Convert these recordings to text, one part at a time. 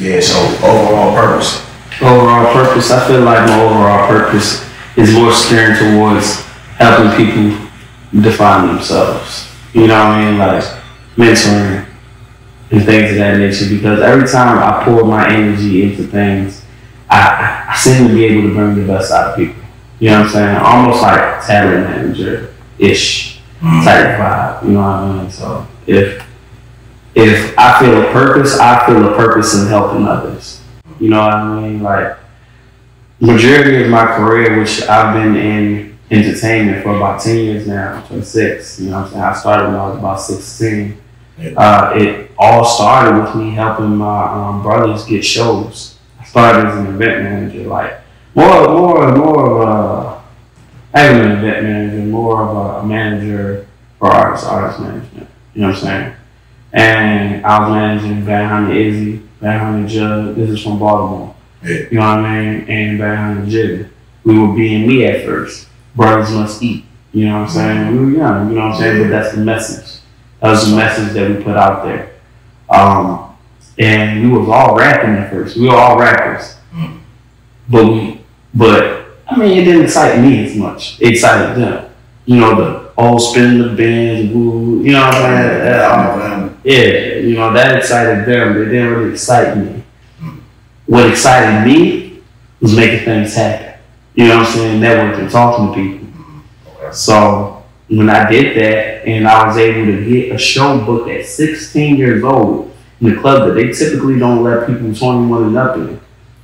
Yeah, so overall purpose. Overall purpose, I feel like my overall purpose is more steering towards helping people define themselves. You know what I mean? Like mentoring and things of that nature. Because every time I pour my energy into things, I, I seem to be able to bring the best out of people. You know what I'm saying? Almost like talent manager ish type vibe. You know what I mean? So if if I feel a purpose, I feel a purpose in helping others. You know what I mean? Like majority of my career, which I've been in entertainment for about ten years now, 26. You know what I'm saying? I started when I was about 16. Uh, it all started with me helping my um, brothers get shows. I started as an event manager, like more, more, more of a, I an event manager, more of a manager for artists, artist management. You know what I'm saying? And I was managing Bad Honey Izzy, Bad Honey Jug. This is from Baltimore. Yeah. You know what I mean? And Bad Honey Jigga. We were being me at first. Brothers must eat. You know what I'm saying? We were young. You know what I'm saying? But that's the message. That was the message that we put out there. Um, and we was all rapping at first. We were all rappers. Mm. But we, but I mean, it didn't excite me as much. It excited them. You know, the old spin the woo, you know what I'm saying? Um, yeah, you know, that excited them. It didn't really excite me. What excited me was making things happen. You know what I'm saying? Networking, talking to people. So when I did that and I was able to get a show booked at 16 years old in a club that they typically don't let people 21 and up in,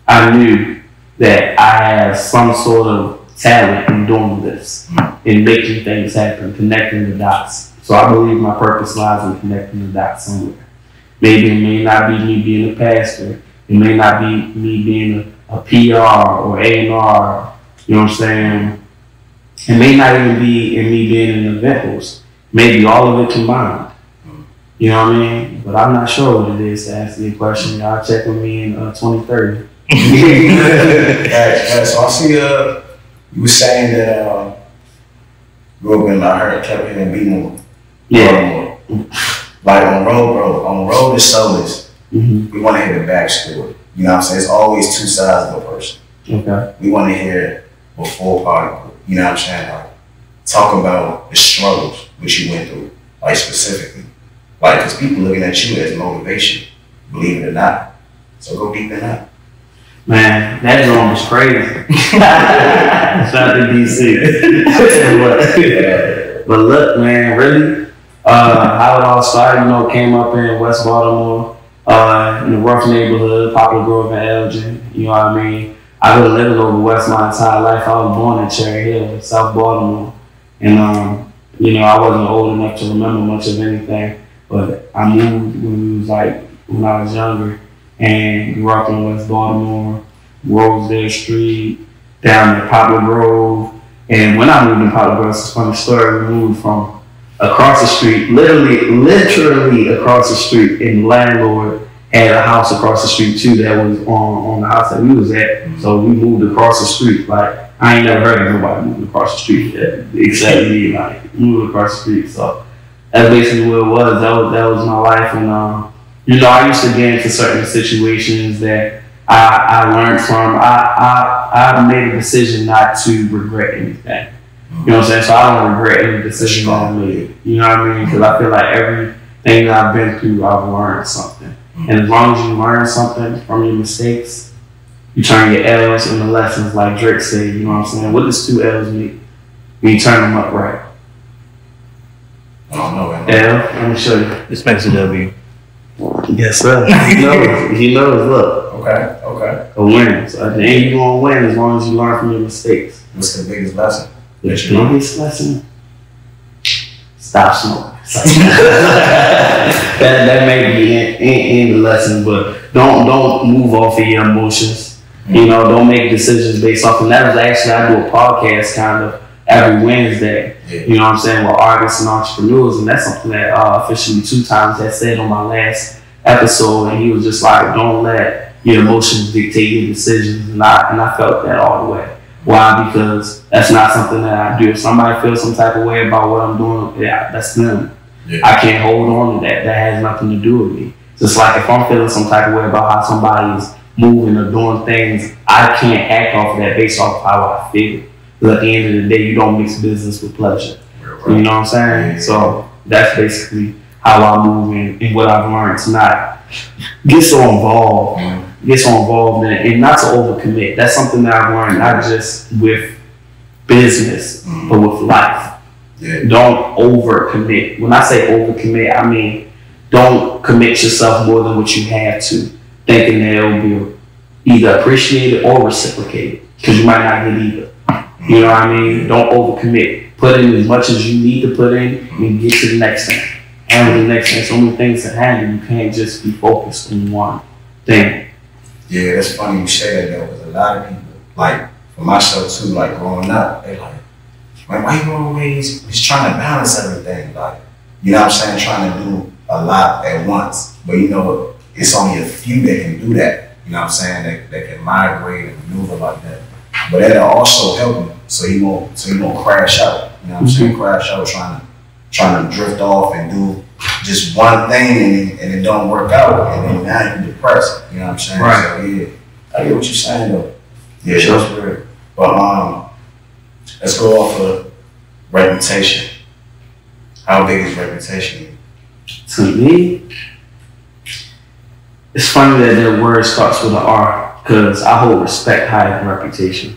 I knew that I had some sort of talent in doing this, in making things happen, connecting the dots. So I believe my purpose lies in connecting the dots somewhere. Maybe it may not be me being a pastor. It may not be me being a, a PR or A&R. You know what I'm saying? It may not even be in me being an event host. Maybe all of it combined. You know what I mean? But I'm not sure what it is to answer your question. Y'all check with me in uh, 2030. yeah, so I see uh you were saying that up in I heard kept in B-more. Yeah. Like on road, bro. On road is Soulace. hmm We want to hear the backstory. You know what I'm saying? It's always two sides of a person. Okay. We want to hear before part. You know what I'm saying? Like, talk about the struggles which you went through, like specifically. Like, because people looking at you as motivation, believe it or not. So go deep in that. Man, that is almost crazy. Shout out to DC. but look, man, really, uh, how it all started, you know, came up in West Baltimore, uh, in the rough neighborhood, Poplar Grove and Elgin. You know what I mean? I've been living over West my entire life. I was born in Cherry Hill, South Baltimore. And, um, you know, I wasn't old enough to remember much of anything, but I moved when we was like, when I was younger and grew up in West Baltimore, Rosedale Street, down at Poplar Grove. And when I moved in Poplar Grove, it's a funny story. We moved from across the street, literally, literally across the street, and the landlord had a house across the street too that was on, on the house that we was at. So we moved across the street. Like I ain't never heard of nobody moving across the street except me. Like moving across the street. So that's basically what it was. That was that was my life, and um, you know, I used to get into certain situations that I, I learned from. I, I I made a decision not to regret anything. You know what I'm saying? So I don't regret any decision that I made. You know what I mean? Because I feel like everything that I've been through, I've learned something. And as long as you learn something from your mistakes, you turn your L's into lessons, like Drake said. You know what I'm saying? What does two L's mean? When you turn them up right. I don't know. man. L, let me show you. This makes a W. Yes, sir. He knows. he knows. Look, Okay, okay. a win. So at the end, you're gonna win as long as you learn from your mistakes. What's the biggest lesson? The that you learned? biggest lesson: stop smoking. that that may be in, in, in the lesson, but don't don't move off of your emotions. You know, don't make decisions based off. And that was actually I do a podcast kind of every Wednesday. You know what I'm saying? With artists and entrepreneurs, and that's something that uh, officially two times that said on my last episode, and he was just like, "Don't let your emotions dictate your decisions," and I and I felt that all the way. Why? Because that's not something that I do. If somebody feels some type of way about what I'm doing, yeah, that's them. Yeah. I can't hold on to that. That has nothing to do with me. Just like if I'm feeling some type of way about how somebody is moving or doing things, I can't act off of that based off of how I feel. Because at the end of the day, you don't mix business with pleasure. You know what I'm saying? So that's basically how I move and, and what I've learned to not get so involved, mm-hmm. Get so involved in it, and not to overcommit. That's something that I've learned not just with business, but with life. Yeah. Don't overcommit. When I say overcommit, I mean don't commit yourself more than what you have to, thinking that it'll be either appreciated or reciprocated, because you might not get either. You know what I mean? Don't overcommit. Put in as much as you need to put in and get to the next thing. Handle the next thing. So many things to handle. You can't just be focused on one thing. Yeah, that's funny you say that though, because a lot of people, like for myself too, like growing up, they like, man, why you always just trying to balance everything? Like, you know what I'm saying? Trying to do a lot at once. But you know, it's only a few that can do that. You know what I'm saying? That, that can migrate and maneuver like that. But that'll also help you so you won't so you won't crash out. You know what I'm saying? Crash out trying to trying to drift off and do just one thing and, it- and it don't work out and then now you're depressed. You know what I'm saying? Right. So yeah. I get what you're saying though. Yeah, Sure. that's real. But um let's go off of reputation. How big is reputation? To me, it's funny that that word starts with an R because I hold respect higher than reputation.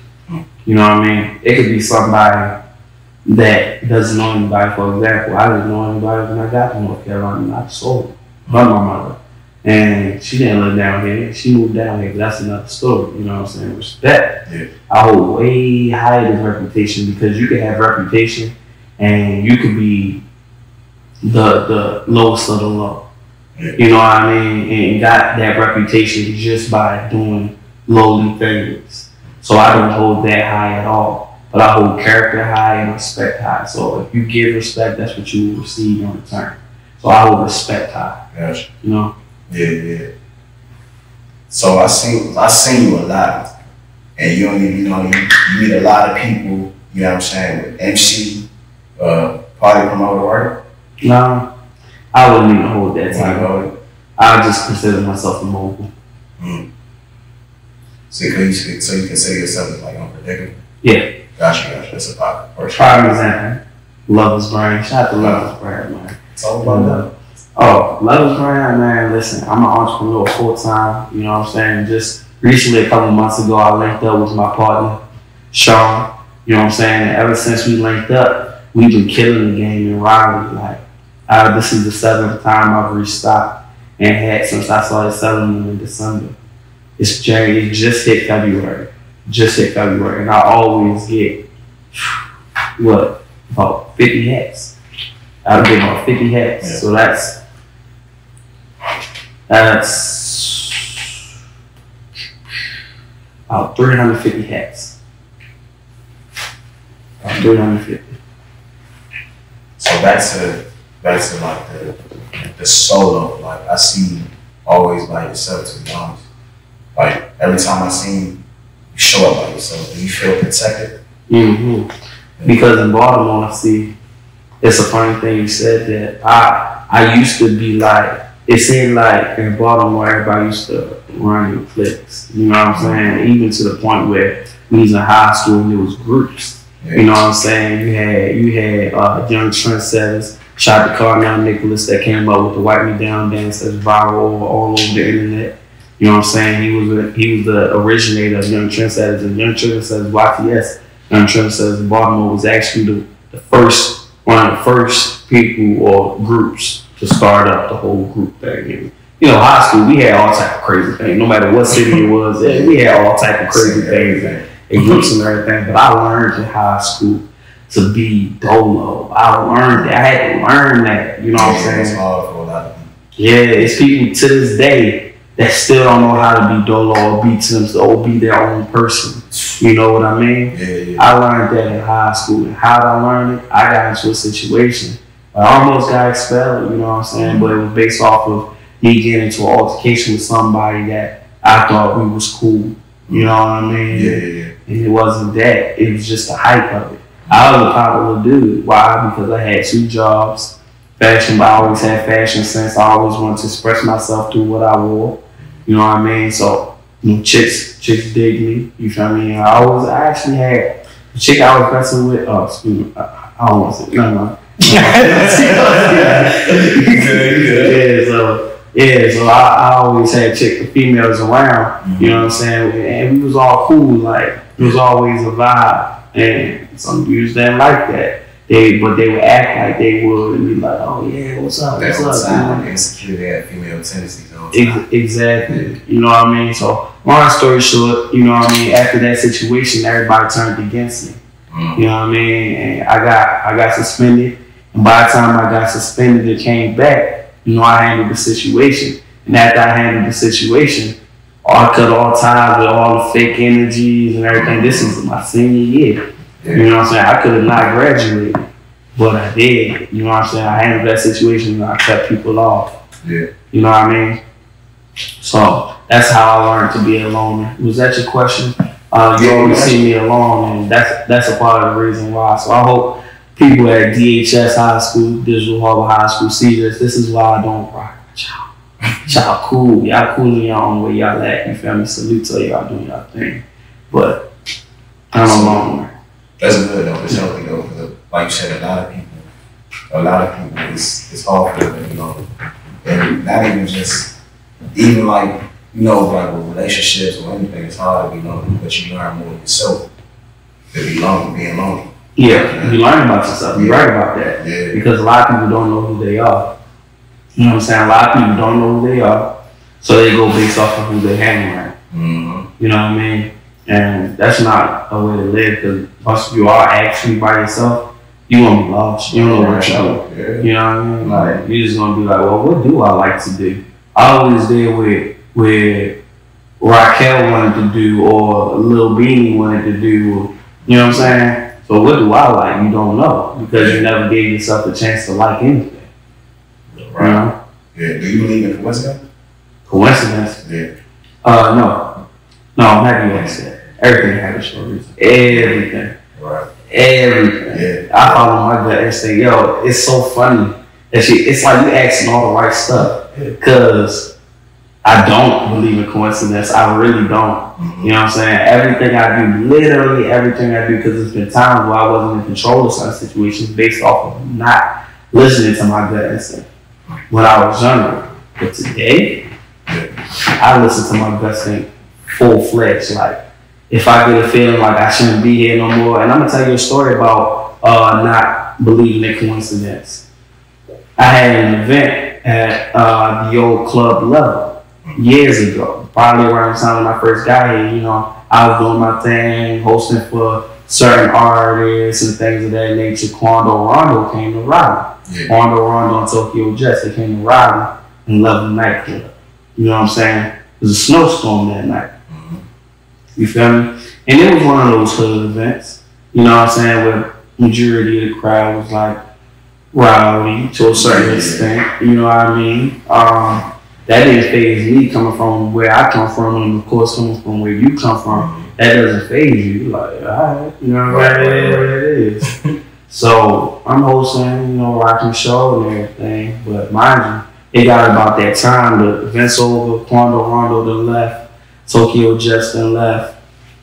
You know what I mean? It could be somebody that doesn't know anybody. For example, I didn't know anybody when I got to North Carolina. I sold from my mother. And she didn't live down here. She moved down here, but that's another story. You know what I'm saying? Respect. Yeah. I hold way higher than reputation because you can have reputation and you could be the the lowest of the low. Yeah. You know what I mean? And got that reputation just by doing lowly things. So I don't hold that high at all. But I hold character high and respect high. So if you give respect, that's what you will receive in return. So I hold respect high. Gotcha. You know? Yeah, yeah. So I see I seen you a lot, and you don't even you know you, you meet a lot of people. You know what I'm saying with MC, uh, party promoter, right? No, I wouldn't even hold that title. I just consider myself a mogul. So you, can- so you consider yourself as like unpredictable. Yeah. Gotcha, gotcha. That's a pop person. Prime example. Lover's Brand. Shout out to Lover's Brand, man. It's all about that. Oh, Love's Brand, man. Listen, I'm an entrepreneur full time. You know what I'm saying? Just recently, a couple months ago, I linked up with my partner, Sean. You know what I'm saying? And ever since we linked up, we've been killing the game in Raleigh. Like, uh, this is the seventh time I've restocked and had since I started selling them in December. It's January. It just hit February. Just hit February, and I always get what about 50 hats. I'll get about 50 hats. Yeah. So that's that's about 350 hats. About 350. So back to that's to like the the solo. Like I see always by yourself. To be honest, like every time I see show up by yourself. Do you feel protected? hmm Because in Baltimore, see, it's a funny thing you said that. I I used to be like, it seemed like in Baltimore, everybody used to run in cliques. You know what I'm saying? Even to the point where we was in high school and there was groups. You know what I'm saying? You had you had uh, young trendsetters. Shout out to Carnell Nicholas that came up with the "Wipe Me Down" dance that's viral all over the internet. You know what I'm saying? He was a, he was the originator of Young Trendsetters and Young Trendsetters YTS. Young Trendsetters in Baltimore was actually the, the first one of the first people or groups to start up the whole group thing. And, you know, high school we had all type of crazy things. No matter what city it was, we had all type of crazy things and, and groups and everything. But I learned in high school to be dolo. I learned that. I had to learn that. You know what I'm saying? It's hard for a lot of people. Yeah, it's people to this day that still don't know how to be dolo or be to themselves or be their own person. You know what I mean? Yeah, yeah. I learned that in high school. How did I learn it? I got into a situation. I almost got expelled, you know what I'm saying? But it was based off of me getting into an altercation with somebody that I thought we was cool. You know what I mean? Yeah, yeah. And it wasn't that. It was just the hype of it. I was a popular dude. Why? Because I had two jobs, fashion, but I always had fashion sense. I always wanted to express myself through what I wore. You know what I mean? So, you know, chicks, chicks dig me. You feel me? I always, I actually had the chick I was messing with. Oh, excuse me. I, I don't want to say no, no. yeah, so yeah, so I, I always had chick the females around. Mm-hmm. You know what I'm saying? And we was all cool. Like it was always a vibe, and some dudes didn't like that. They, but they would act like they would and be like, "Oh yeah, what's up? What's up?" Time, insecurity had female tendencies. Ex- exactly. You know what I mean? So, long story short, you know what I mean. After that situation, everybody turned against me. Mm. You know what I mean? And I got I got suspended. And by the time I got suspended and came back, you know, I handled the situation. And after I handled the situation, I cut all ties with all the fake energies and everything. This is my senior year. You know what I'm saying? I could have not graduated, but I did. You know what I'm saying? I handled that situation and I cut people off. Yeah. You know what I mean? So that's how I learned to be alone. Was that your question? Uh, you always see me alone, and that's that's a part of the reason why. So I hope people at DHS High School, Digital Harbor High School see this. This is why I don't rock y'all. Y'all cool. Y'all cool in your own way. Y'all at. You feel me? Salute to y'all doing y'all thing. But I'm alone. That's good though. It's healthy though. Like you said, a lot of people, a lot of people, it's it's hard for them, you know, and not even just even like you know like with relationships or anything. It's hard to be lonely, but you learn more yourself to be lonely, being lonely. Yeah, you learn about yourself. You're right about that. Yeah. Because a lot of people don't know who they are. You know what I'm saying? A lot of people don't know who they are, so they go based off of who they hang around. Mm-hmm. You know what I mean? And that's not a way to live because once you are actually by yourself, you won't be lost. You don't know what you're doing. You know what I mean? Like you're just gonna be like, well, what do I like to do? I always did with with Raquel wanted to do or Lil Beanie wanted to do. You know what I'm saying? So what do I like? You don't know because you never gave yourself a chance to like anything. Right. You know? Yeah. Do you believe in coincidence? Coincidence? Yeah. Uh, no. No, I'm happy you asked that. Everything happens for a reason. Everything. Right. Everything. Yeah. I follow my gut instinct. Yo, it's so funny that she, it's like you asking all the right stuff. Because I don't believe in coincidence. I really don't. Mm-hmm. You know what I'm saying? Everything I do, literally everything I do, because there's been times where I wasn't in control of some situations based off of not listening to my gut instinct when I was younger. But today, I listen to my gut instinct full fledged. Like, if I get a feeling like I shouldn't be here no more. And I'm gonna tell you a story about uh, not believing in coincidence. I had an event at uh, the old club level years ago, probably around the time when I first got here. You know, I was doing my thing, hosting for certain artists and things of that nature. Quando Rondo came to Raleigh. Yeah. Quando Rondo and Tokyo Jetz, they came to Raleigh and loved the nightclub. You know what I'm saying? It was a snowstorm that night. You feel me? And it was one of those hood events, you know what I'm saying, where majority of the crowd was like rowdy to a certain extent, you know what I mean? Um, that didn't phase me coming from where I come from, and of course coming from where you come from. That doesn't phase you. Like, all right, you know what Right, it right, is, what it is. so I'm hosting, you know, rocking show and everything, but mind you, it got about that time. The event's over. Quando Rondo to the left. Tokyo just Justin left.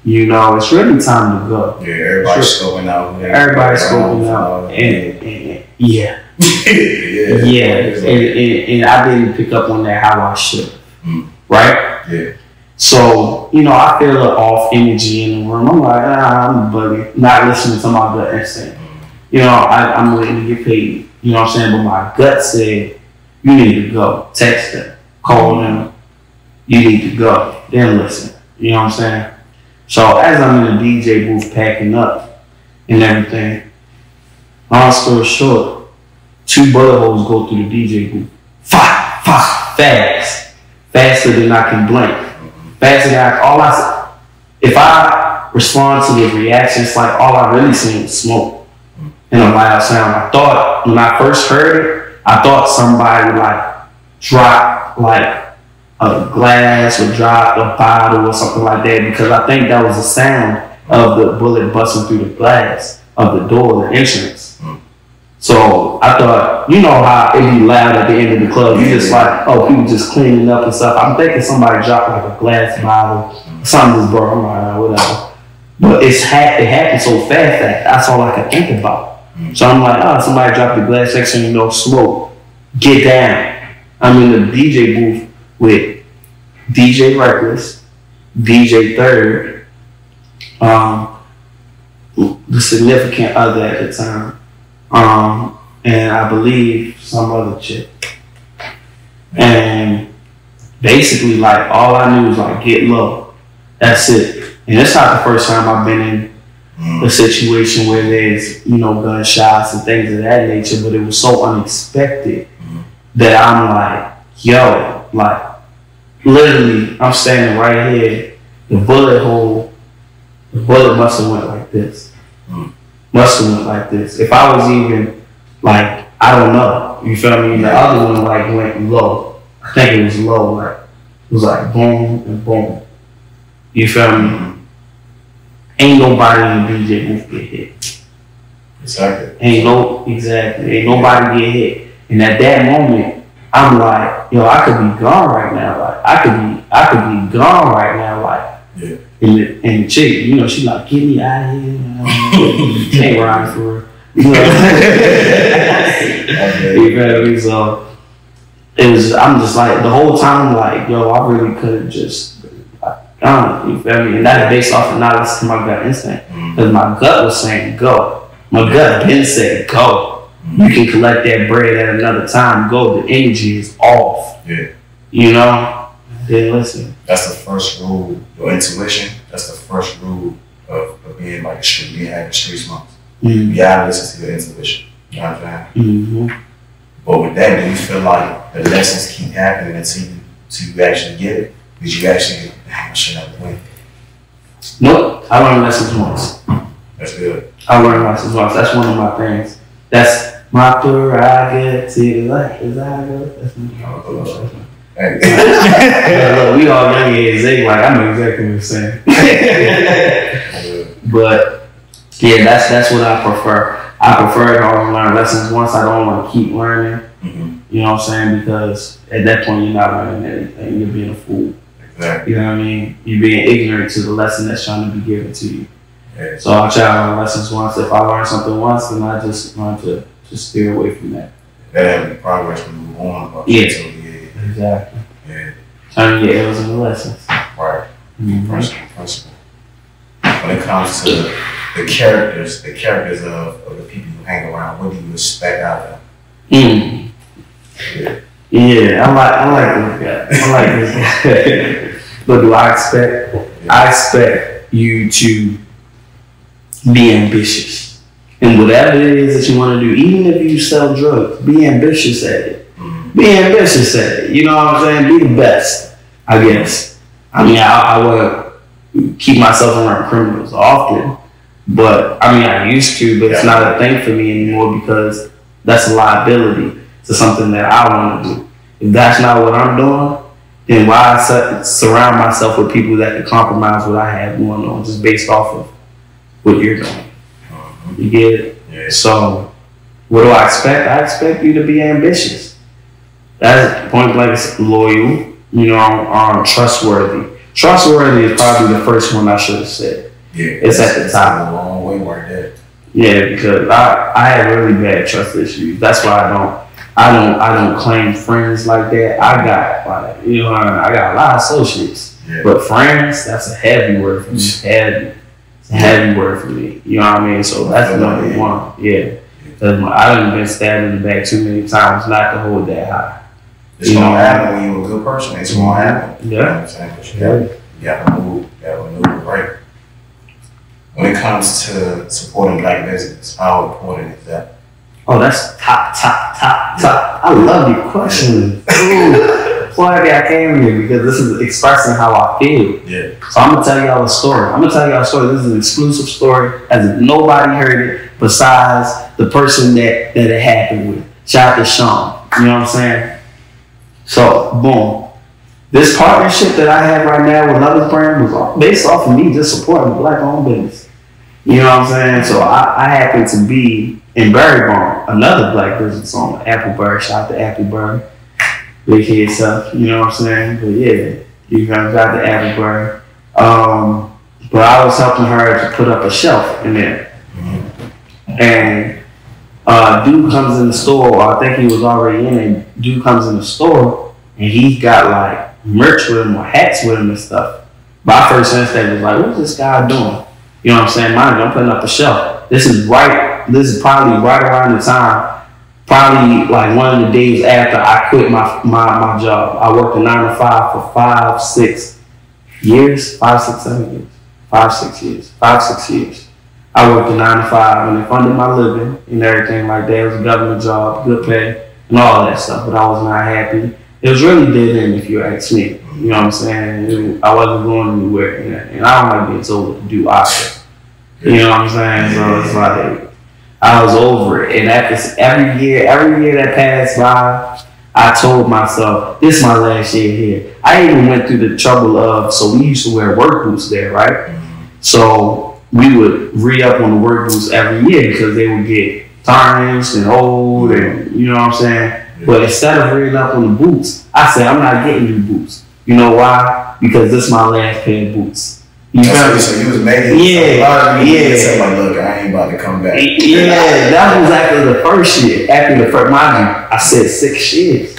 You know, it's really time to go. Yeah, everybody's scoping out. Everybody's scoping out, and, and yeah, yeah. yeah, and, and, and I didn't pick up on that how I should, Mm. right? Yeah. So you know, I feel an off energy in the room. I'm like, ah, I'm bugging, not listening to my gut instinct. You know, I, I'm waiting to get paid. You know what I'm saying? But my gut said, you need to go. Text them, call them. You need to go. Then listen. You know what I'm saying? So as I'm in the DJ booth packing up and everything, long story short, two bullet holes go through the DJ booth. Fire, fire, fast, faster than I can blink, faster than I, all I. If I respond to the reaction, it's like all I really seen was smoke and a loud sound. I thought when I first heard it, I thought somebody like dropped like a glass or dropped a bottle or something like that because I think that was the sound of the bullet busting through the glass of the door, the entrance. So I thought, you know how it be loud at the end of the club. You just like, oh, people just cleaning up and stuff. I'm thinking somebody dropped like a glass bottle, something just broke. I'm like, whatever. But it's ha- it happened so fast that that's all I could think about. So I'm like, oh, somebody dropped the glass section, you know, smoke. Get down. I'm in the DJ booth with DJ Reckless, DJ Third, um, the significant other at the time, um, and I believe some other chick. And basically, like all I knew was like get low. That's it. And it's not the first time I've been in a situation where there's you know gunshots and things of that nature, but it was so unexpected that I'm like, yo, like literally, I'm standing right here. The bullet hole, the bullet must have went like this. Must have went like this. If I was even like, I don't know. You feel me? The other one like went low. I think it was low. Like it was like boom and boom. You feel me? Ain't nobody in the DJ booth get hit. Exactly. Ain't no exactly. Ain't nobody get hit. And at that moment, I'm like, yo, I could be gone right now. I could be, I could be gone right now. Like, Yeah. and the, and chick, you know, she like, get me out of here. Can't ride for her. You know? you feel me? So it was. I'm just like the whole time, like, yo, I really could have just. Gone, you feel me? And that's based off of not listening to my gut instinct. Mm-hmm. Because my gut was saying go. My gut been said go. Mm-hmm. You can collect that bread at another time. Go. The energy is off. Yeah. You know? Then listen. That's the first rule. Your intuition. That's the first rule of, of being like a street, being having street smarts. Mm-hmm. You gotta listen to your intuition. You know what I'm saying? Mm-hmm. But with that, do you feel like the lessons keep happening until you, until you actually get it? Did you actually, damn, I should have went. Nope. I learned lessons once. That's good. I learned lessons once. That's one of my things. That's my prerogative. Like, is that goes? That's my Hey. yeah, look, we all young as They like, I know exactly what you're saying. but yeah, that's that's what I prefer. I prefer to only learn lessons once. I don't want to keep learning. Mhm. You know what I'm saying? Because at that point, you're not learning anything. You're being a fool. Exactly. You know what I mean? You're being ignorant to the lesson that's trying to be given to you. Yeah. So I try to learn lessons once. If I learn something once, then I just learn to just steer away from that. That have progress to move on. Yeah. So, yeah. Exactly. Yeah. Turn your L's into lessons. Right. Mhm. Principle. Principle. When it comes to the characters, the characters of, of the people you hang around, what do you expect out of them? Mm. Yeah, I like I like this guy. I like this guy. but do I expect? I expect you to be ambitious. And whatever it is that you want to do, even if you sell drugs, be ambitious at it. Be ambitious at it. You know what I'm saying? Be the best, I guess. I mean, I, I would keep myself around criminals often, but I mean, I used to, but it's not a thing for me anymore because that's a liability to something that I want to do. If that's not what I'm doing, then why sur- surround myself with people that can compromise what I have going on just based off of what you're doing? Mhm. You get it? Yeah. So, what do I expect? I expect you to be ambitious. That's point blank is loyal, you know, um, trustworthy. Trustworthy is probably the first one I should have said. Yeah. It's at the top. A long way right there. Yeah, because I, I had really bad trust issues. That's why I don't I don't I don't claim friends like that. I got like you know I I got a lot of associates, Yeah. but friends that's a heavy word for me. Heavy, it's a heavy word for me. You know what I mean? So that's number one. Yeah, because I done been stabbed in the back too many times not to hold that high. It's You gonna happen when you're a good person. It's gonna happen. You know Yeah. what I'm saying? But you gotta, move, you gotta maneuver right. When it comes to supporting black business, how important is that? Oh, that's top, top, top, top. I love your question. Plug I came here because this is expressing how I feel. Yeah. So I'm gonna tell y'all a story. I'm gonna tell y'all a story. This is an exclusive story, as if nobody heard it besides the person that that it happened with. Shout out to Sean. You know what I'm saying? So boom. This partnership that I have right now with Lovers Brand was based off of me just supporting black owned business. You know what I'm saying? So I, I happen to be in Barry Bond. another black business owner, Appleberry. Shout out to Appleberry. Big head stuff, you know what I'm saying? But yeah, you guys got the Appleberry. Um, but I was helping her to put up a shelf in there. And uh, dude comes in the store, or I think he was already in it. Dude comes in the store and he's got like merch with him or hats with him and stuff. My first instinct was like, what's this guy doing? You know what I'm saying? Mind you, I'm putting up a shelf. This is right, this is probably right around the time, probably like one of the days after I quit my, my, my job. I worked a nine to five for five, six years, five, six, seven years, five, six years, five, six years. I worked a nine to five and they funded my living and everything like that. It was a government job, good pay, and all that stuff, but I was not happy. It was really dead end if you ask me. You know what I'm saying? It, I wasn't going anywhere, and, I don't like being told to do either. You know what I'm saying? So it's like I was over it, and after every year, every year that passed by, I told myself, "This is my last year here." I even went through the trouble of so we used to wear work boots there, right? So we would re up on the work boots every year because they would get tarnished and old, and you know what I'm saying. But instead of re up on the boots, I said, "I'm not getting new boots." You know why? Because this is my last pair of boots. You That's so you was made Yeah, yeah. Said, like, look, I ain't about to come back. Yeah, that was after the first year. After the first, mind you, I said six years.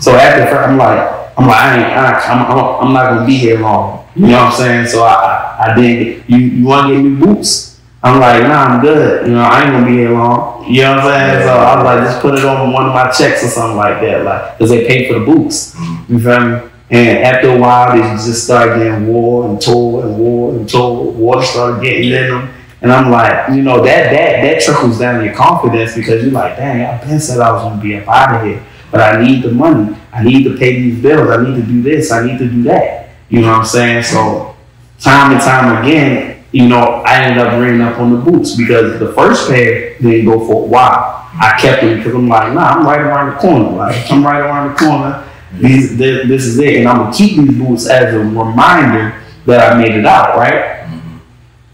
So after the first, I'm like, I'm like, I ain't, I, I'm, I'm, I'm not gonna be here long. You know what I'm saying? So I, I, I didn't. You, you want to get new boots? I'm like, nah, I'm good. You know, I ain't gonna be here long. You know what I'm saying? So I was like, just put it on one of my checks or something like that, like, cause they paid for the boots. You feel me? And after a while, they just started getting war and tour and war and tour. Water started getting in them. And I'm like, you know, that that that trickles down your confidence because you're like, dang, I've been said I was gonna be up out of here. But I need the money. I need to pay these bills. I need to do this. I need to do that. You know what I'm saying? So time and time again, you know, I ended up bringing up on the boots because the first pair didn't go for a while. I kept them because I'm like, nah, I'm right around the corner. Like I'm right around the corner. These, this, this is it, and I'm gonna keep these boots as a reminder that I made it out, right?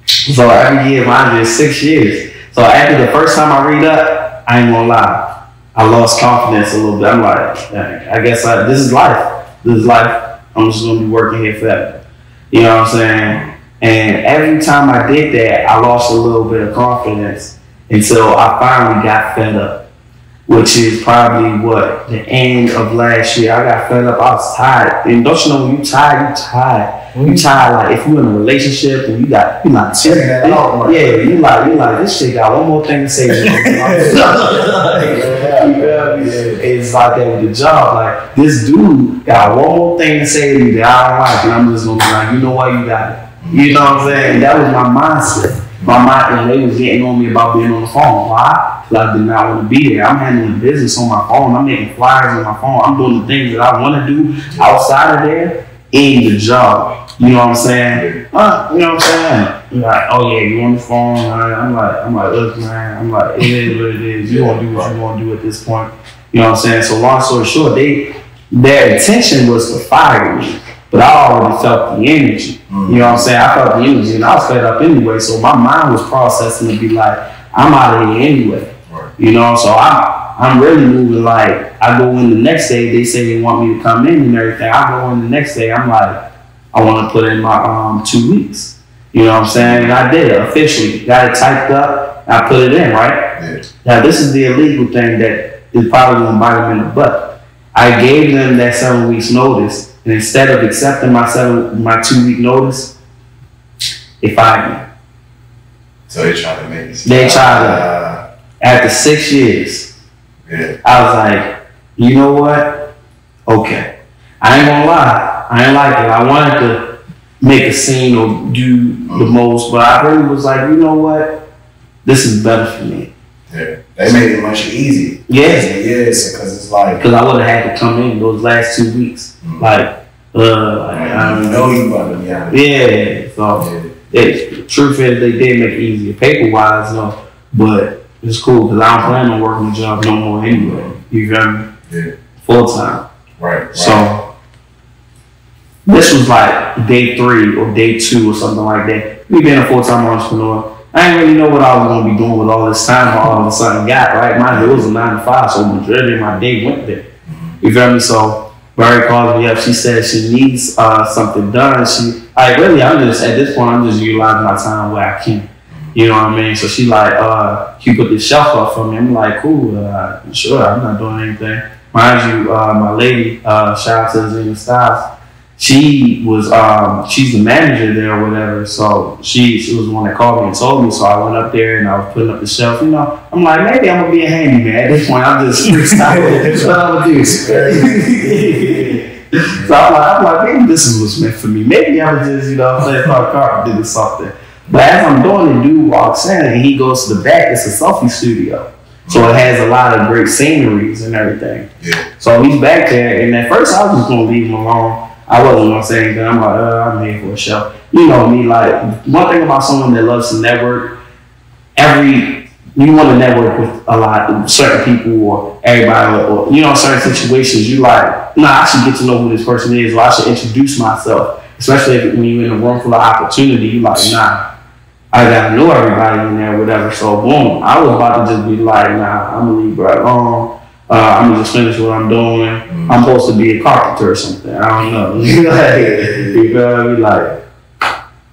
So every year, mine is six years. So after the first time I read up, I ain't gonna lie, I lost confidence a little bit. I'm like, I guess I, this is life. This is life. I'm just gonna be working here forever. You know what I'm saying? And every time I did that, I lost a little bit of confidence until I finally got fed up which is probably what the end of last year. I got fed up. I was tired. And don't you know when you tired, you tired. Mm-hmm. You tired. Like if you're in a relationship and you got you like yeah, yeah, you like you like this shit got one more thing to say. it's like that with the job. Like this dude got one more thing to say to me that I don't like, and I'm just gonna be like, you know why you got it. You know what I'm saying? That was my mindset my mind, and they was getting on me about being on the phone. Why? Because I did not want to be there. I'm handling business on my phone. I'm making flyers on my phone. I'm doing the things that I want to do outside of there in the job. You know what I'm saying? Uh, you know what I'm saying? Like, oh yeah, you on the phone? Right? I'm like, I'm like, look, man. I'm like, it is what it is. You gonna do what you to do at this point. You know what I'm saying? So long story short, they their intention was to fire me. But I already felt the energy. Mm-hmm. You know what I'm saying? I felt the energy and I was fed up anyway. So my mind was processing to be like, I'm out of here anyway. Right. You know, so I'm I'm really moving like I go in the next day, they say they want me to come in and everything. I go in the next day, I'm like, I want to put in my um two weeks. You know what I'm saying? And I did it officially. Got it typed up. I put it in, right? Yeah. Now this is the illegal thing that is probably gonna bite them in the butt. I gave them that seven weeks notice and instead of accepting my seven, my two week notice, they fired me. So they tried to make me. They tried to. Uh, after six years, yeah. I was like, you know what? Okay. I ain't gonna lie. I ain't like it. I wanted to make a scene or do mm-hmm. the most, but I really was like, you know what? This is better for me. Yeah. They made it much easier. Yeah. Yes, because it's like. Because I would have had to come in those last two weeks. Mm-hmm. Like, uh, I don't know you about them, yeah. Yeah. So, yeah. It, truth is, they did make it easier. Paper wise, no. But it's cool because I don't plan on working the job no more anyway. You got me? Yeah. Full time. Right, right. So, this was like day three or day two or something like that. Me being a full time entrepreneur, I didn't really know what I was gonna be doing with all this time all of a sudden got, right? Mind it was a nine to five, so majority of my day went there. You feel me? So Barry calls me up. She says she needs uh, something done. She, I really, I'm just at this point, I'm just utilizing my time where I can. You know what I mean? So she like, uh, you put this shelf up for me? I'm like, cool, uh, sure. I'm not doing anything. Mind you, uh, my lady, uh, shout out to Zena Styles. She was, um, she's the manager there or whatever. So she, she was the one that called me and told me. So I went up there and I was putting up the shelf. You know, I'm like, maybe I'm gonna be a handyman. At this point, I'm just freestyling. what I'm gonna do. so I'm like, I'm like, maybe this is what's meant for me. Maybe I'm just, you know, I'm playing my car, doing something. But as I'm doing it, dude walks in and he goes to the back. It's a selfie studio. So it has a lot of great sceneries and everything. Yeah. So he's back there, and at first I was just gonna leave him alone. I wasn't gonna say anything. I'm like, uh, I'm here for a show. You know me, like one thing about someone that loves to network, every you want to network with a lot certain people or everybody or, you know certain situations. You like, nah, I should get to know who this person is, or I should introduce myself. Especially if, when you're in a room full of opportunity, you like, nah, I gotta know everybody in there, whatever. So boom, I was about to just be like, nah, I'm gonna leave right alone. Uh, I'm gonna just finish what I'm doing. Mm-hmm. I'm supposed to be a carpenter or something. I don't know. like, you feel me? Like,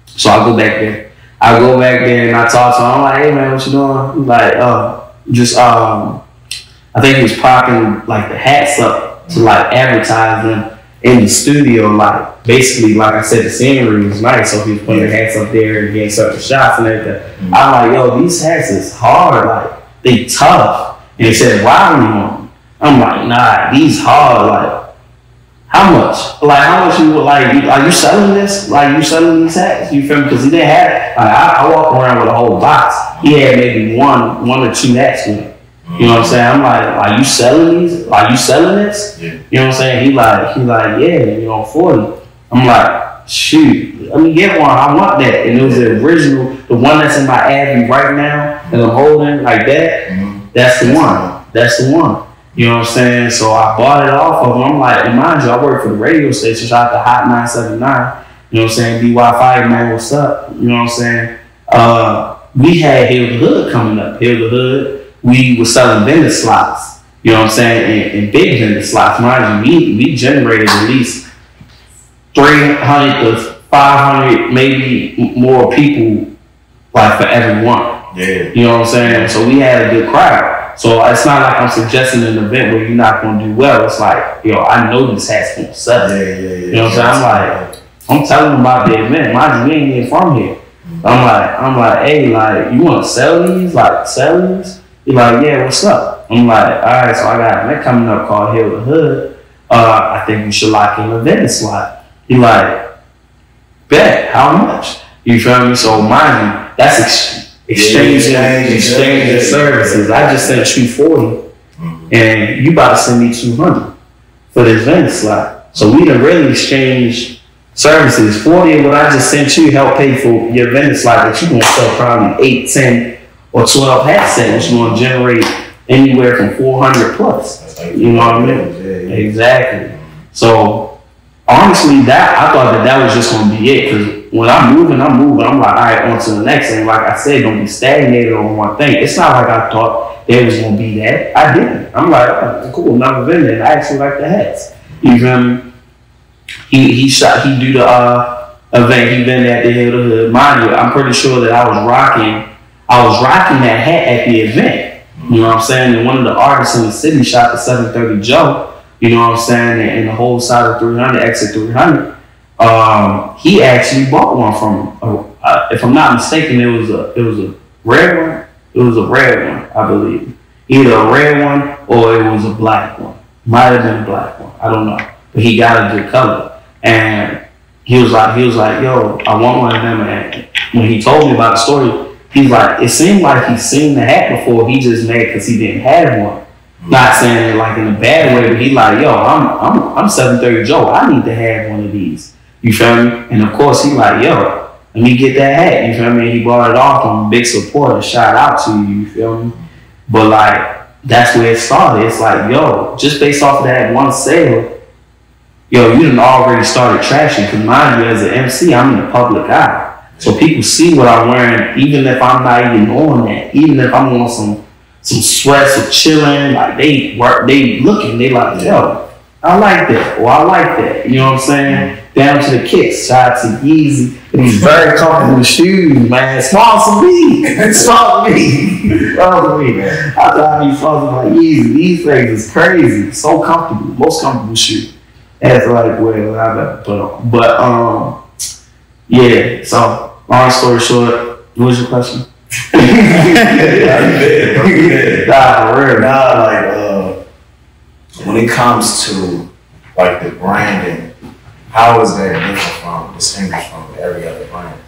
so I go back there. I go back there and I talk to him. I'm like, hey man, what you doing? He's like, uh, just um, I think he was popping like the hats up to like advertise them in the studio, like basically, like I said, the scenery was nice, so he was putting the hats up there and getting certain shots and everything. Mm-hmm. I'm like, yo, these hats is hard, like they tough. And he said, why you? I'm like, nah, these hard, like how much? Like how much you like? You, Are you selling this? Like you selling these hats? You feel me? Because he didn't have. Like I, I walk around with a whole box. He had maybe one, one or two hats with him. You know what I'm saying? I'm like, are you selling these? Are you selling this? Yeah. You know what I'm saying? He like, he like, yeah, you know, 40. I'm like, shoot, let me get one. I want that. And it was the original, the one that's in my Abbey right now and I'm holding like that. Mm-hmm. That's the one. That's the one. You know what I'm saying? So I bought it off of him. I'm like, and mind you, I work for the radio station, shout out to Hot 979. You know what I'm saying? BY Fire man, what's up? You know what I'm saying? Uh, we had Hill the Hood coming up. Hill the Hood we were selling vendor slots. You know what I'm saying? And, and big vendor slots. Mind you, we, we generated at least 300 to 500, maybe more people, like for every one. Yeah. You know what I'm saying? So we had a good crowd. So it's not like I'm suggesting an event where you're not going to do well. It's like, yo, I know this hat's going to sell. Yeah, yeah, yeah. You know what I'm saying? I'm like, I'm telling them about the event. Mind you, we ain't even from here. I'm like, I'm like, hey, like, you want to sell these? Like, sell these? He like, yeah, what's up? I'm like, all right, so I got that coming up called Hill the Hood. Uh, I think you should lock in a vending slot. He like, bet, how much? You feel me? So mind you, that's ex- exchanging yeah, exchanging services. I just sent you 40 mm-hmm. and you about to send me 200 for this vending slot. So we done really exchanged services. 40 of what I just sent you help pay for your vending slot that you gonna sell probably 8, 10, or 12 hat sets, you're going to generate anywhere from 400 plus. You know what I mean? Exactly. So honestly, that I thought that that was just going to be it because when I'm moving, I'm moving. I'm like, all right, on to the next thing. Like I said, don't be stagnated on one thing. It's not like I thought there was to be that. I didn't. I'm like, oh, cool, never been there. I actually like the hats. Feel? He he shot. He do the uh, event. He been at the Hill of the Hood. Mind you, I'm pretty sure that I was rocking I was rocking that hat at the event. You know what I'm saying? And one of the artists in the city shot the 730 Joe. You know what I'm saying? And, the whole side of 300, exit 300. Um, he actually bought one from. Uh, if I'm not mistaken, it was a it was a red one. It was a red one, I believe. Either a red one or it was a black one. Might have been a black one. I don't know. But he got a good color. And he was like, he was like, yo, I want one of them. And when he told me about the story, he's like, it seemed like he's seen the hat before. He just mad because he didn't have one. Not saying it like in a bad way, but he like, yo, I'm I'm I'm 730 Joe. I need to have one of these. You feel me? And of course he like, yo, let me get that hat. You feel me? He bought it off him. Big supporter. Shout out to you. You feel me? But like that's where it started. It's like, yo, just based off of that one sale, yo, you didn't already started trashing. Cause mind you, as an MC, I'm in the public eye. So people see what I'm wearing, even if I'm not even on that, even if I'm on some some sweats or chilling, like they work, they looking, they like, yo, I like that, or I like that. You know what I'm saying? Down to the kicks, out to Yeezy. These very comfortable shoes, man. To me. To me. To me. I thought these songs like Easy. These things is crazy. So comfortable. Most comfortable shoe. That's like ever put on. But um yeah, so long story short, what was your question? nah, for real. Nah, like uh, when it comes to like the branding, how is that different from distinguished from every other brand?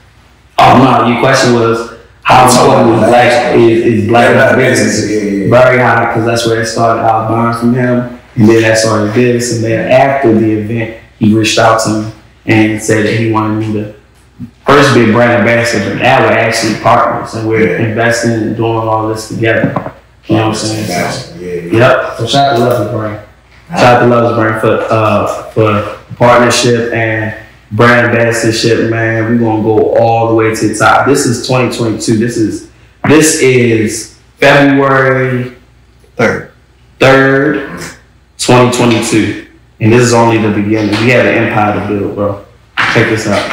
Oh no, your question was how important is black is, is black Yeah, business? yeah, yeah. Very high because that's where it started. I was buying from him, and then that started this, and then after the event, he reached out to me and said that he wanted me to first be a brand ambassador, but now we're actually partners, and we're investing and doing all this together. You know what I'm saying? So, Yeah, yeah. Yep. So shout out to Lover's brand. Shout out to Lover's brand for uh for partnership and brand ambassadorship, man. We're gonna go all the way to the top. This is 2022. This is this is February Third. 3rd, 2022. And this is only the beginning. We have an empire to build, bro. Check this out.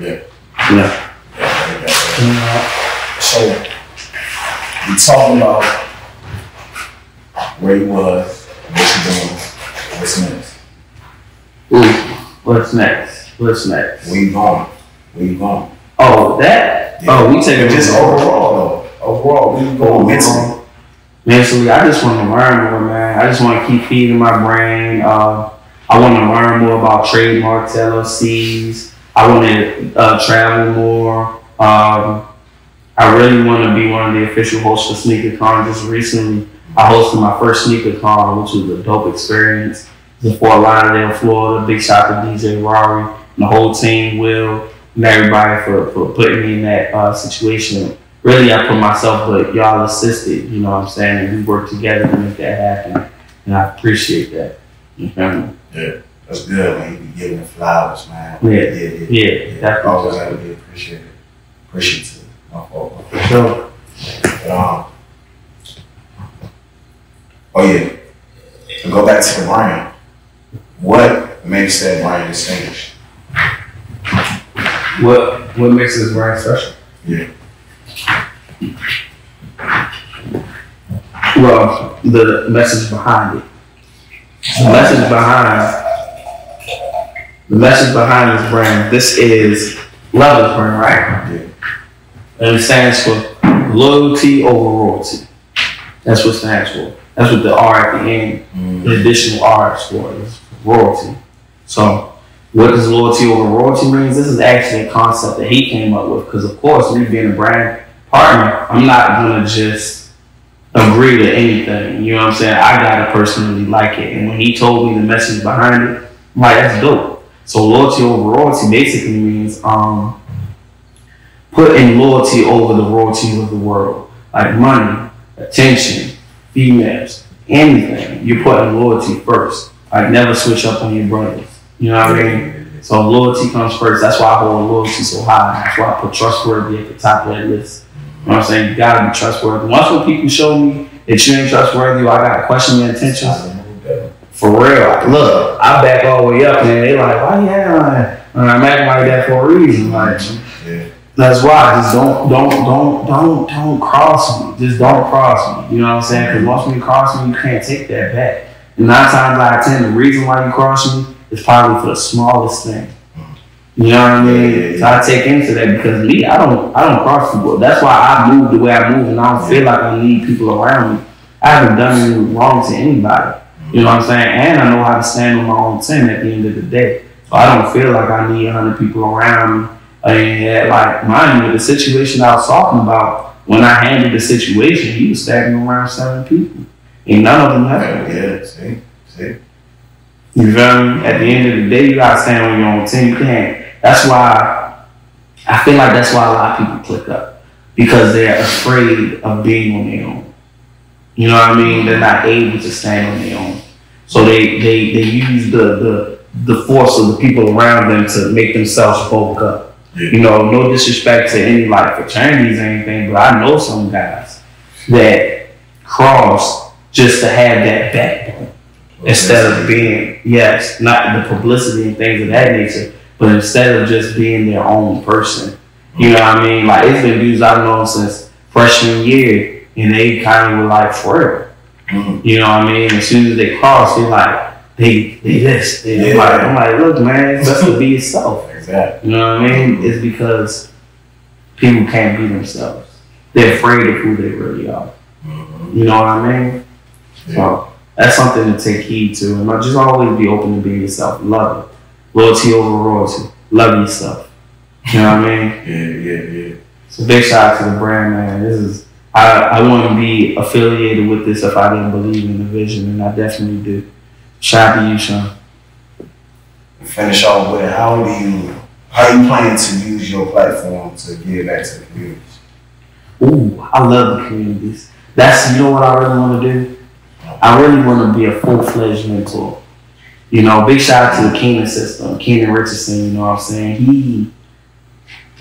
Yeah. Yeah. So we talking about where he was, what you doing, what's next? Ooh, what's next? What's next? Where you going? Where you going? Oh, that? Oh, we take it just overall though. Overall, where you going mentally? Mentally, I just want to learn more, man. I just want to keep feeding my brain. Uh, I want to learn more about trademarks, LLCs. I want to uh, travel more. Um, I really want to be one of the official hosts for SneakerCon. Just recently, I hosted my first SneakerCon, which was a dope experience. It's in Fort Lauderdale, Florida. Big shout out to DJ Rari and the whole team, Will, and everybody for, for putting me in that uh, situation really I put myself, but y'all assisted, you know what I'm saying? And we worked together to make that happen. And I appreciate that. You feel me? That's good when you be giving the flowers, man. Yeah. yeah, yeah. Yeah, definitely. Always gotta be appreciated. Appreciative. My fault. For sure. But, um, oh yeah. To go back to the brand, what makes that brand distinguished? What what makes this brand special? Yeah. Well, the message behind it. The message behind the message behind this brand, this is love this brand, right? Yeah. And it stands for loyalty over royalty. That's what it stands for. That's what the R at the end Mm, the additional R is for is royalty. So, what does loyalty over royalty means? This is actually a concept that he came up with because, of course, me being a brand partner, I'm not gonna just agree to anything. You know what I'm saying? I gotta personally like it. And when he told me the message behind it, I'm like, that's dope. So, loyalty over royalty basically means um, putting loyalty over the royalties of the world, like money, attention, females, anything, you're putting loyalty first. Like never switch up on your brothers. You know what I mean? So loyalty comes first. That's why I hold loyalty so high. That's why I put trustworthy at the top of that list. You know what I'm saying? You gotta be trustworthy. Once when people show me that you ain't trustworthy or I gotta question your intentions, for real, like, look, I back all the way up and they like, why you acting like and I'm acting like that for a reason. Like Yeah. That's why. Just don't, don't, don't, don't, don't cross me. Just don't cross me. You know what I'm saying? Because once when you cross me, you can't take that back. And nine times out of ten, the reason why you cross me is probably for the smallest thing. You know what I mean? So I take into that because me, I don't, I don't cross people. That's why I move the way I move, and I don't feel like I need people around me. I haven't done anything wrong to anybody. You know what I'm saying? And I know how to stand on my own ten at the end of the day. So I don't feel like I need hundred people around me. And like mind you, the situation I was talking about, when I handled the situation, he was standing around seven people. And none of them had Yeah, see, see. you feel me? At the end of the day, you gotta stand on your own team. You can't. That's why I feel like that's why a lot of people click up because they're afraid of being on their own. You know what I mean? They're not able to stand on their own, so they they, they use the, the the force of the people around them to make themselves bulk up. You know, no disrespect to any like fraternities or anything, but I know some guys that cross just to have that backbone instead of being yes, not the publicity and things of that nature, but instead of just being their own person. You know what I mean? Like it's been dudes I've known since freshman year, and they kind of were like forever. Mhm. You know what I mean? As soon as they cross, they're like they they this. They, Yeah. like, I'm like, look, man, it's best to be yourself. Exactly. You know what I mean? It's because people can't be themselves. They're afraid of who they really are. Mhm. You know what I mean? Yeah. So that's something to take heed to, and just always be open to being yourself. Love it. Loyalty over royalty. Love yourself. You know what I mean? Yeah, yeah, yeah. So big shout out to the brand, man. This is I, I wouldn't be affiliated with this if I didn't believe in the vision, and I definitely do. Shout out to you, Sean. Finish off with how do you how you plan to use your platform to give back to the communities? Ooh, I love the communities. That's you know what I really want to do. I really want to be a full fledged mentor. You know, big shout out to the Keenan system, Keenan Richardson. You know what I'm saying? He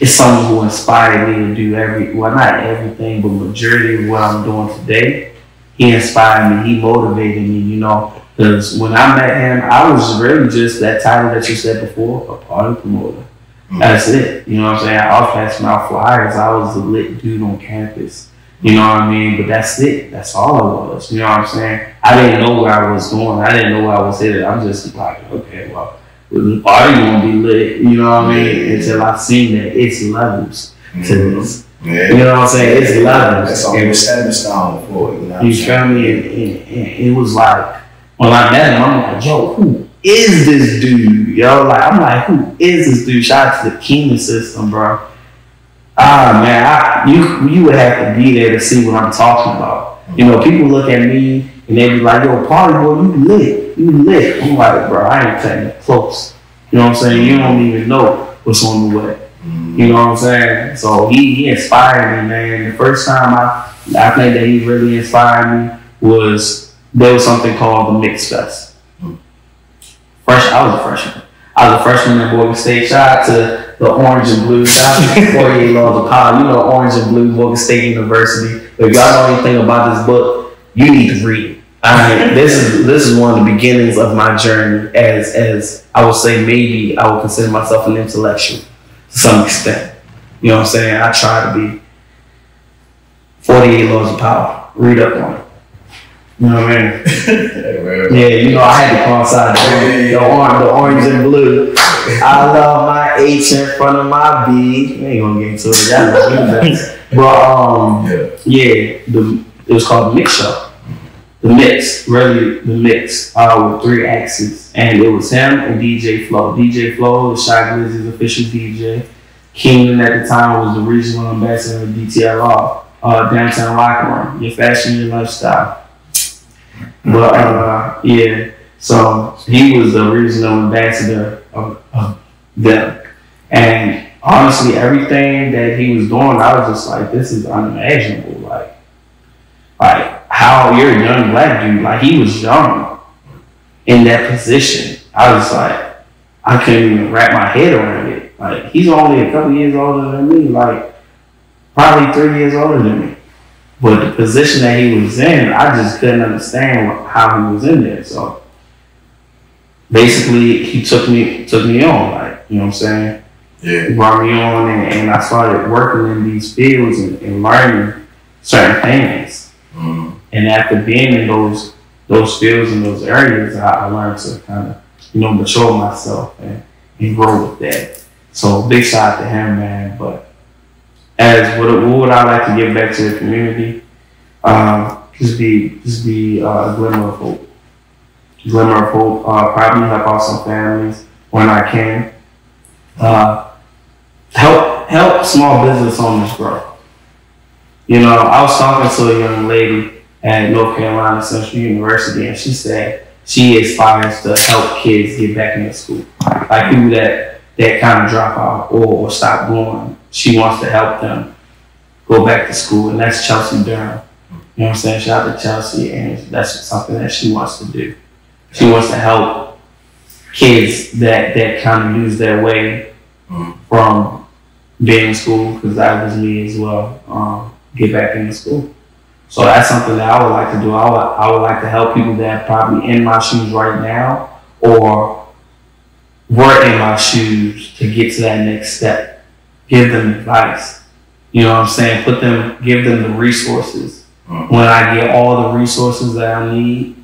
is someone who inspired me to do every well, not everything, but majority of what I'm doing today. He inspired me. He motivated me. You know, because when I met him, I was really just that title that you said before, a party promoter. That's it. You know what I'm saying? I was passing out flyers. I was a lit dude on campus. You know what I mean? But that's it. That's all I was. You know what I'm saying? I didn't know where I was going. I didn't know where I was headed. I'm just like, okay, well, the party gonna be lit. You know what I mean? Until I seen that it's levels to Mhm. this. Yeah. You know what I'm saying? It's levels. That's all And- the stepping stone for it. You know what I'm you saying? feel me? And, and, and it was like when I met him, I'm like, yo, who is this dude? Yo, like I'm like, who is this dude? Shout out to the Keenan system, bro. Ah man, I, you you would have to be there to see what I'm talking about. You know, people look at me and they be like, yo, party boy, you lit, you lit. I'm like, bro, I ain't cutting it close. You know what I'm saying? You don't even know what's on the way. Mhm. You know what I'm saying? So he, he inspired me, man. The first time I I think that he really inspired me was there was something called the Mix Fest. Fresh, I was a freshman. I was a freshman at Morgan State. Shout out to the Orange and Blue. Shout out to 48 Laws of Power. You know Orange and Blue, Morgan State University. If y'all know anything about this book, you need to read it. I this is this is one of the beginnings of my journey as as I would say maybe I would consider myself an intellectual to some extent. You know what I'm saying? I try to be 48 laws of power. Read up on it. You know what I mean? Yeah, you know I had to come outside the, the, orange, the orange and blue. I love my H in front of my B. We ain't gonna get into it. Me. But um, yeah. the it was called Mix Up. The Mix, really the Mix, uh, with three axes, and it was him and DJ Flow. DJ Flow was Shy Glizzy's official DJ. Keenan at the time was the regional ambassador of DTLR, uh, downtown locker room. Your fashion, your lifestyle. But uh, yeah, so he was the regional ambassador of, of them, and honestly, everything that he was doing, I was just like, this is unimaginable. Like, like how you're a young black dude, like he was young in that position. I was like, I couldn't even wrap my head around it. Like he's only a couple years older than me, like probably three years older than me. But the position that he was in, I just couldn't understand how he was in there. So basically, he took me took me on, like you know what I'm saying. Yeah. He brought me on, and, and I started working in these fields and, and learning certain things. Mhm. And after being in those those fields and those areas, I, I learned to kind of you know mature myself and, and grow with that. So big shout out to him, man. But as what, what would I like to give back to the community? Um, just be just be uh, a glimmer of hope. Glimmer of hope. Uh, probably help out some families when I can. Uh, help help small business owners grow. You know, I was talking to a young lady at North Carolina Central University, and she said she aspires to help kids get back into school, like people that that kind of drop out or, or stop going. She wants to help them go back to school, and that's Chelsea Durham. You know what I'm saying? Shout out to Chelsea, and that's something that she wants to do. She wants to help kids that that kind of lose their way from being in school because that was me as well. Um, get back into school. So that's something that I would like to do. I would, I would like to help people that probably in my shoes right now or were in my shoes to get to that next step. Give them advice. You know what I'm saying? Put them, give them the resources. Mhm. When I get all the resources that I need,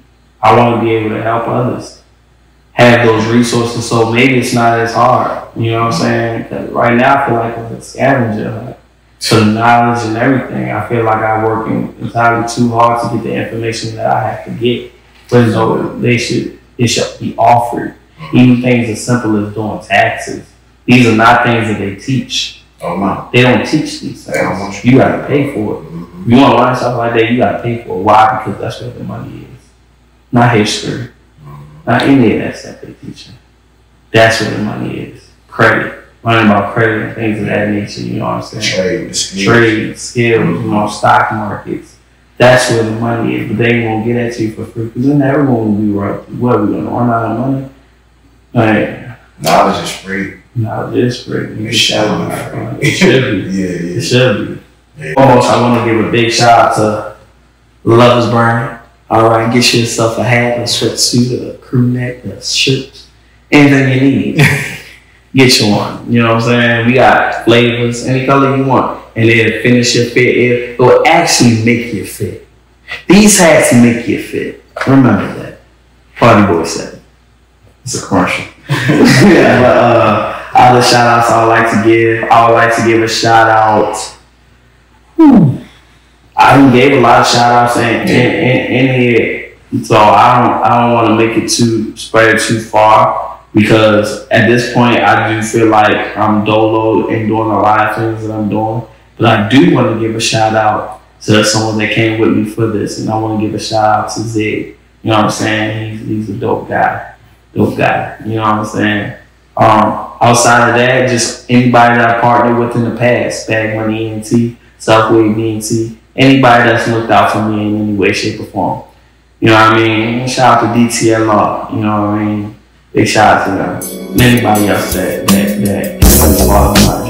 I want to be able to help others. Have those resources so maybe it's not as hard. You know what I'm saying? 'Cause right now I feel like I'm a scavenger. So the knowledge and everything, I feel like I'm working entirely too hard to get the information that I have to get. But no, they should it should be offered. Even things as simple as doing taxes. These are not things that they teach. Oh my. They don't teach these They don't want things. you gotta pay for it. Mhm. If you want to learn stuff like that, you gotta pay for it. Why? Because that's where the money is. Not history. Not any of that stuff they teach you. That's where the money is. Credit. Learning about credit and things of that nature, you know what I'm saying? Trade, skills. Trade, skills, you know, stock markets. That's where the money is. But they gonna get at you for free. Because then everyone will be right. What, are we gonna run out of money? Like, Knowledge is free. No, it's free. You It can should tell be free. It should be. Yeah, yeah. It should be. Yeah. Almost, I want to give a big shout out to Lover's Brand. All right, get yourself a hat, a sweatsuit, a crew neck, a shirt, anything you need. get you one. You know what I'm saying? We got flavors, any color you want, and it'll finish your fit. It will actually make you fit. These hats make you fit. Remember that. Party Boy said. It's a commercial. yeah, but uh, other shout outs I would like to give. I would like to give a shout out. I gave a lot of shout outs in, in, in, in here. So I don't I don't want to make it too spread too far because at this point I do feel like I'm dolo and doing a lot of things that I'm doing. But I do want to give a shout out to someone that came with me for this, and I want to give a shout out to Zig. You know what I'm saying? He's, he's a dope guy, dope guy. You know what I'm saying? Um, outside of that, just anybody that I partnered with in the past, Bag Money ENT, Southway BNT, anybody that's looked out for me in any way, shape, or form. You know what I mean? Shout out to DTLR, you know what I mean? Big shout out to them. And anybody else that that that in my